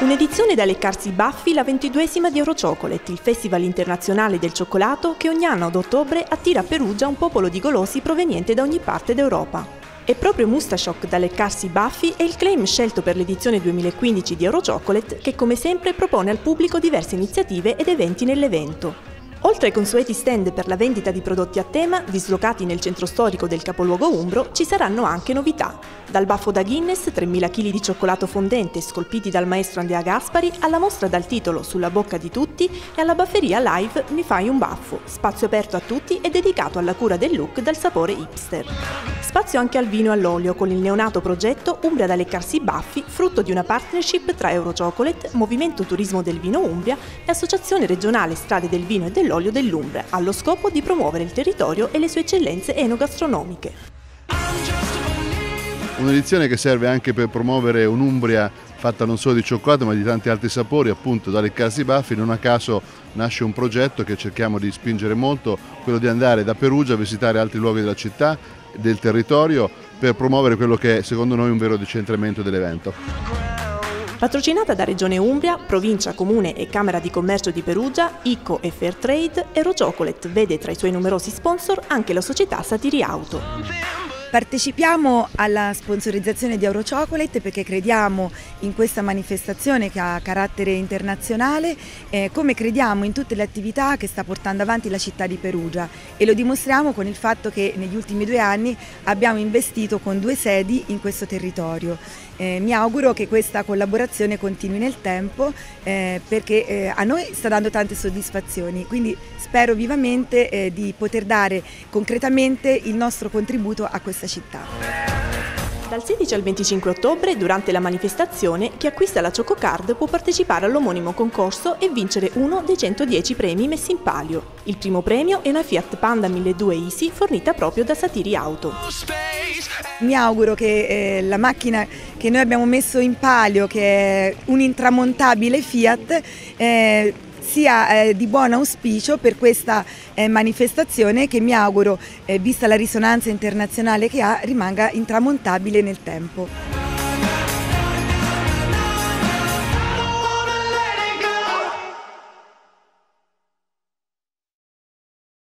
Un'edizione da leccarsi i baffi, la ventiduesima di Eurochocolate, il festival internazionale del cioccolato che ogni anno ad ottobre attira a Perugia un popolo di golosi proveniente da ogni parte d'Europa. E proprio Mustashok da leccarsi i baffi è il claim scelto per l'edizione 2015 di Eurochocolate che come sempre propone al pubblico diverse iniziative ed eventi nell'evento. Oltre ai consueti stand per la vendita di prodotti a tema, dislocati nel centro storico del capoluogo umbro, ci saranno anche novità. Dal baffo da Guinness, 3.000 kg di cioccolato fondente scolpiti dal maestro Andrea Gaspari, alla mostra dal titolo Sulla bocca di tutti e alla bafferia live Mi fai un baffo, spazio aperto a tutti e dedicato alla cura del look dal sapore hipster. Spazio anche al vino all'olio con il neonato progetto Umbria da leccarsi i baffi, frutto di una partnership tra Eurochocolate, Movimento Turismo del Vino Umbria e Associazione Regionale Strade del Vino e dell'Olio dell'Umbria, allo scopo di promuovere il territorio e le sue eccellenze enogastronomiche. Un'edizione che serve anche per promuovere un'Umbria fatta non solo di cioccolato ma di tanti altri sapori, appunto da leccarsi i baffi. Non a caso nasce un progetto che cerchiamo di spingere molto, quello di andare da Perugia a visitare altri luoghi della città, del territorio per promuovere quello che è secondo noi un vero decentramento dell'evento. Patrocinata da Regione Umbria, Provincia, Comune e Camera di Commercio di Perugia, ICO e Fairtrade, Eurochocolate vede tra i suoi numerosi sponsor anche la società Satiri Auto. Partecipiamo alla sponsorizzazione di Eurochocolate perché crediamo in questa manifestazione che ha carattere internazionale, eh, come crediamo in tutte le attività che sta portando avanti la città di Perugia e lo dimostriamo con il fatto che negli ultimi due anni abbiamo investito con due sedi in questo territorio. Eh, mi auguro che questa collaborazione continui nel tempo eh, perché eh, a noi sta dando tante soddisfazioni, quindi spero vivamente eh, di poter dare concretamente il nostro contributo a questa città. Dal 16 al 25 ottobre, durante la manifestazione, chi acquista la Card può partecipare all'omonimo concorso e vincere uno dei 110 premi messi in palio. Il primo premio è una Fiat Panda 1200 Easy fornita proprio da Satiri Auto. Mi auguro che eh, la macchina che noi abbiamo messo in palio, che è un intramontabile Fiat, eh, sia eh, di buon auspicio per questa eh, manifestazione che mi auguro, eh, vista la risonanza internazionale che ha, rimanga intramontabile nel tempo.